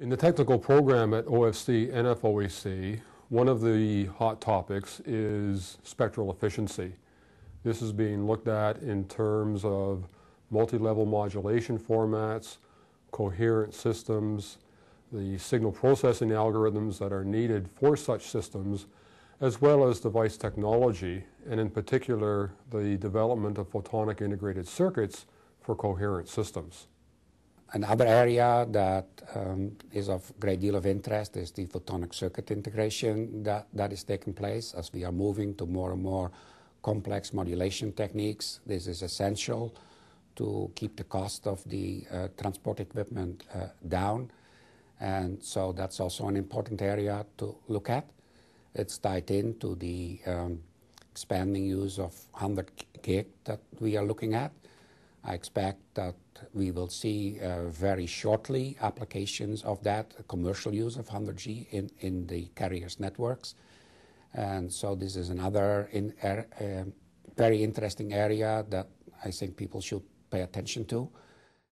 In the technical program at OFC and NFOEC, one of the hot topics is spectral efficiency. This is being looked at in terms of multi-level modulation formats, coherent systems, the signal processing algorithms that are needed for such systems, as well as device technology, and in particular, the development of photonic integrated circuits for coherent systems. Another area that um, is of great deal of interest is the photonic circuit integration that, that is taking place as we are moving to more and more complex modulation techniques. This is essential to keep the cost of the uh, transport equipment uh, down. And so that's also an important area to look at. It's tied into the um, expanding use of 100 gig that we are looking at. I expect that we will see uh, very shortly applications of that, commercial use of 100G in, in the carriers' networks. And so this is another in, uh, very interesting area that I think people should pay attention to.